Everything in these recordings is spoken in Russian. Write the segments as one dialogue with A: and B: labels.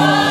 A: Oh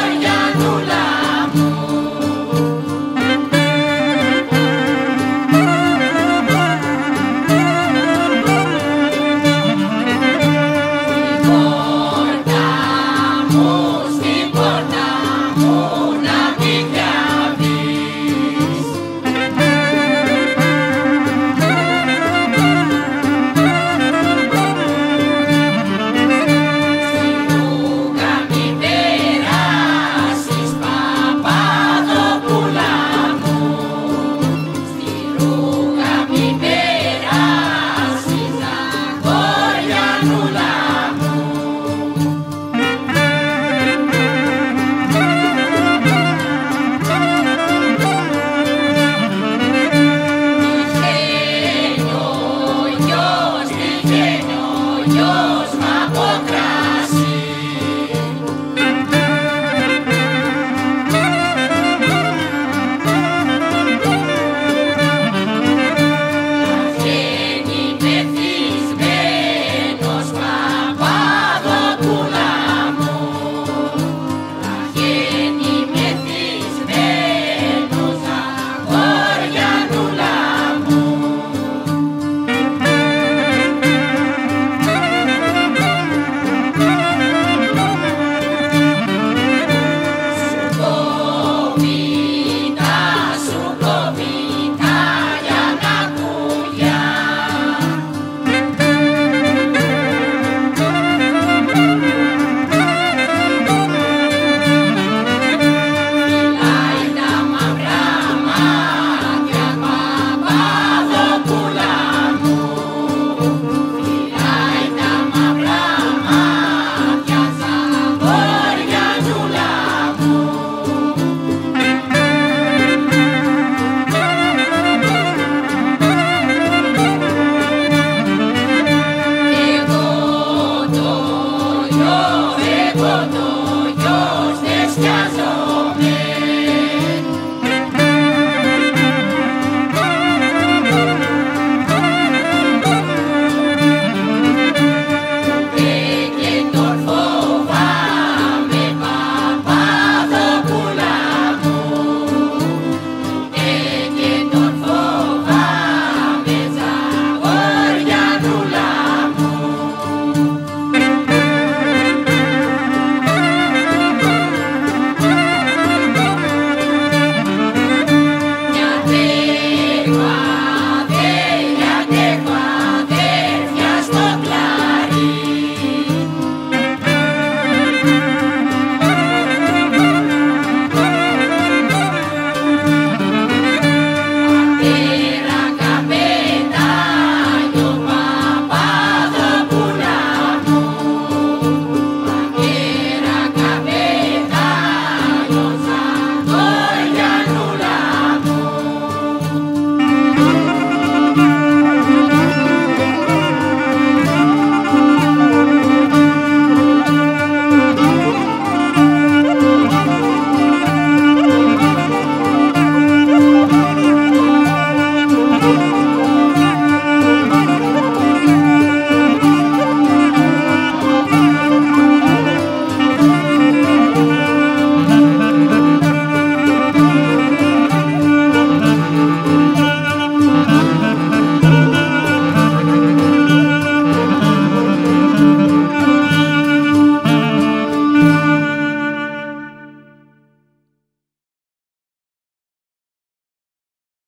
A: уйдешь на покрас.